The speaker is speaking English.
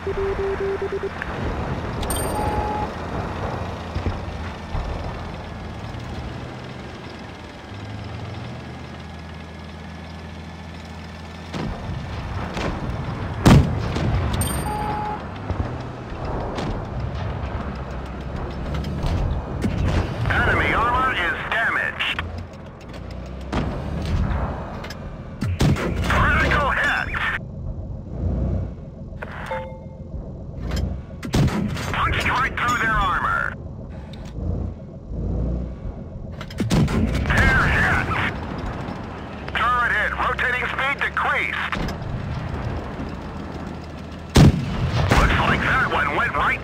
Punched right through their armor. Air hit. Turret hit. Rotating decreased. Looks like that one went right